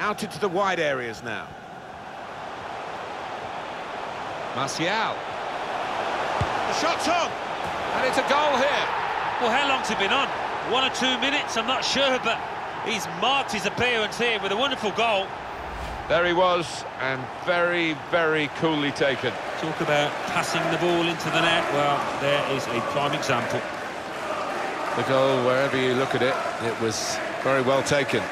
Out into the wide areas now. Martial. The shot's on! And it's a goal here. Well, how long's he been on? One or two minutes, I'm not sure, but he's marked his appearance here with a wonderful goal. There he was, and very, very coolly taken. Talk about passing the ball into the net. Well, there is a prime example. The goal, wherever you look at it, it was very well taken.